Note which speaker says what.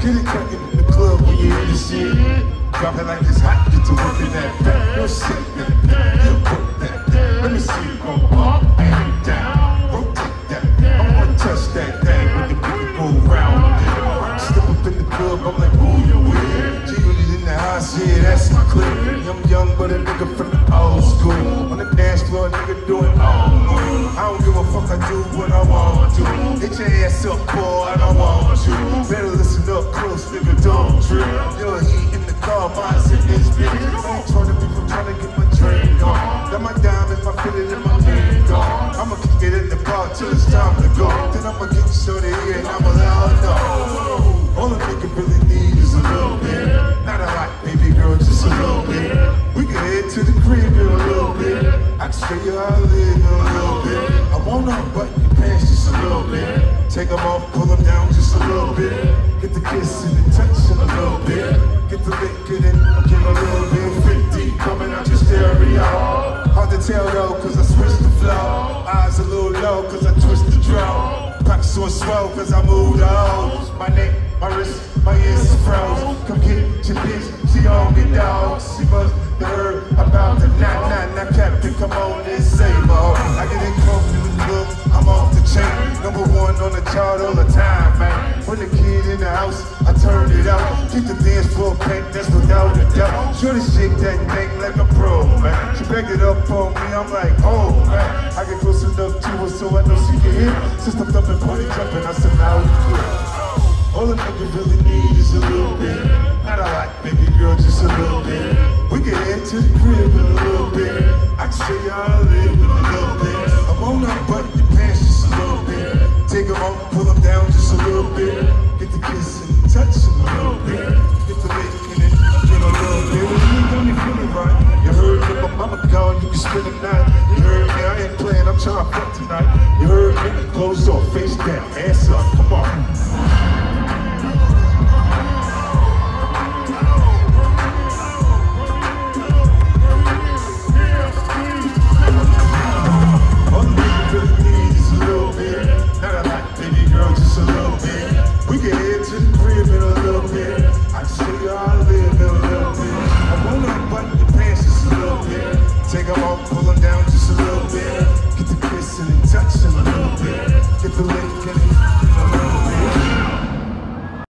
Speaker 1: Get it crackin' in the club when you hear this shit. Drop it like it's hot, get to work in that back. No shit, that, you put that. Let me see you go up and down. Rotate that. I wanna touch that thing when the people go round. Step up in the club, I'm like, who you with? G-Unit in the house, yeah, that's my clique. I'm young, but a nigga from the old school. On the dance floor, a nigga doing all move. I don't give a fuck, I do what I ass up, boy, I don't want you. Better listen up close, nigga, don't trip. Your heat in the car, mine's in this bitch. I ain't trying to be trying to get my drink on. Got my diamonds, my fitted in my on. I'ma kick it in the bar till it's time to go. Then I'ma get you shorty here and I'ma let her. All a nigga really need is a little bit. Not a lot, baby girl, just a little bit. We can head to the crib in a little bit. I can show you how I live in a little bit. I wanna button Take them off, pull them down just a little bit. Get the kiss and the touch in a little bit. Get the lick it, give a little bit. 50 coming out your stereo. Hard to tell though, cause I switched the flow. Eyes a little low, cause I twist the draw. Pockets so swell, cause I moved hoes. My neck, my wrist, my ears is froze. Come get your bitch, she on me dog. She must have heard about the nine nine nine captain. Come on and save her. I get it close to the look, I'm off the chain. Number one on the chart all the time, man. When the kid in the house, I turn it out. Keep the dance floor packed, that's without a doubt. Shorty shake that neck like a pro, man. She backed it up on me, I'm like, oh man. I get close enough to her so I know she can hear. System thumping, party jumping, I said now. All a nigga really need is a little bit. Not a lot, baby girl, just a little bit. We can head to the crib in a little bit. I can show I live in a little bit. I'm on unbutton your Take I in wanna your pants just a little bit. Off, down just a little bit. Get the kiss and the touch in a little bit. Get the lick and the